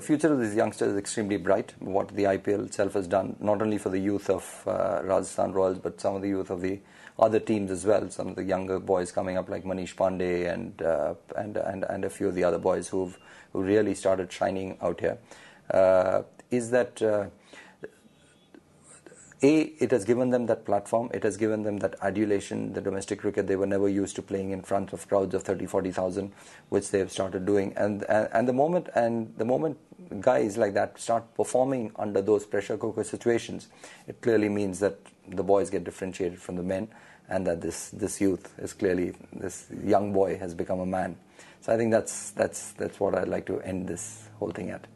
the future of these youngsters is extremely bright. What the IPL itself has done, not only for the youth of uh, Rajasthan Royals, but some of the youth of the other teams as well. Some of the younger boys coming up, like Manish Pandey and uh, and, and and a few of the other boys who've who really started shining out here. Uh, is that uh, a, it has given them that platform. It has given them that adulation. The domestic cricket, they were never used to playing in front of crowds of 30, 40,000, which they have started doing. And, and, and the moment, and the moment guys like that start performing under those pressure cooker situations, it clearly means that the boys get differentiated from the men and that this, this youth is clearly, this young boy has become a man. So I think that's, that's, that's what I'd like to end this whole thing at.